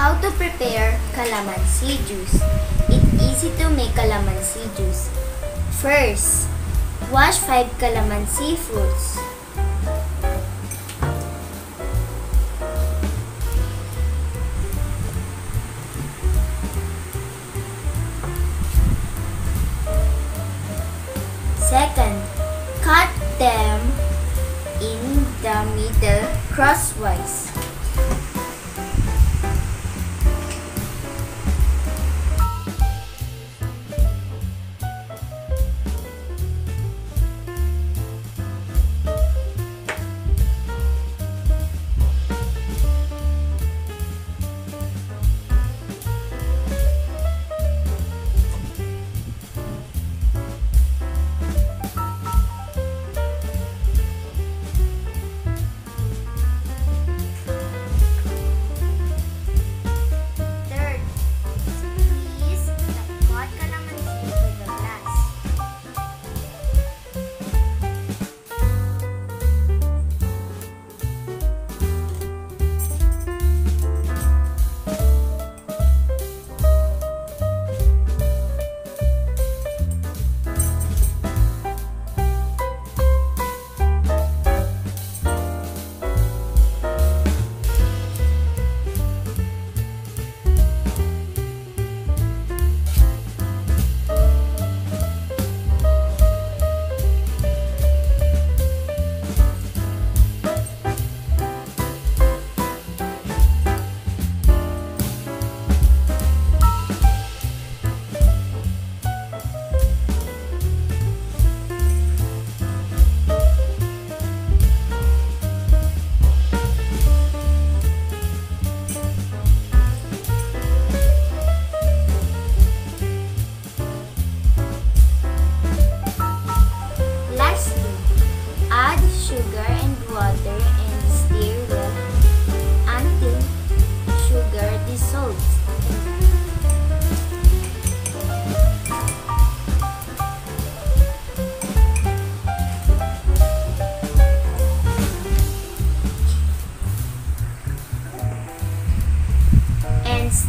How to prepare calamansi juice. It's easy to make calamansi juice. First, wash 5 calamansi fruits. Second, cut them in the middle crosswise.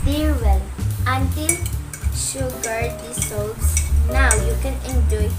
Stir well until sugar dissolves. Now you can enjoy.